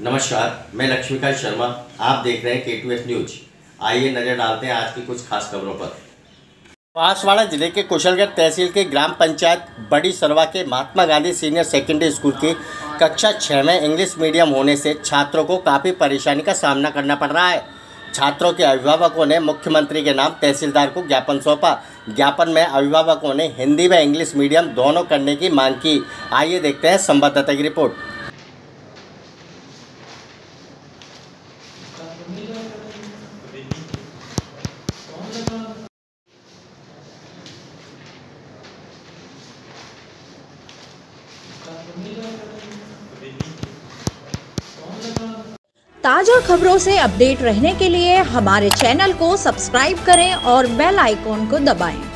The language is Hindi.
नमस्कार, मैं लक्ष्मीकांत शर्मा, आप देख रहे हैं के टू एस न्यूज़ आइए नज़र डालते हैं आज की कुछ खास खबरों पर। बांसवाड़ा ज़िले के कुशलगढ़ तहसील के ग्राम पंचायत बड़ी सरवा के Mahatma Gandhi senior secondary school की कक्षा छः में इंग्लिश मीडियम होने से छात्रों को काफ़ी परेशानी का सामना करना पड़ रहा है। छात्रों के अभिभावकों ने मुख्यमंत्री के नाम तहसीलदार को ज्ञापन सौंपा। ज्ञापन में अभिभावकों ने हिंदी व इंग्लिश मीडियम दोनों करने की मांग की। आइए देखते हैं संवाददाता की रिपोर्ट। ताज़ा खबरों से अपडेट रहने के लिए हमारे चैनल को सब्सक्राइब करें और बेल आइकॉन को दबाएँ।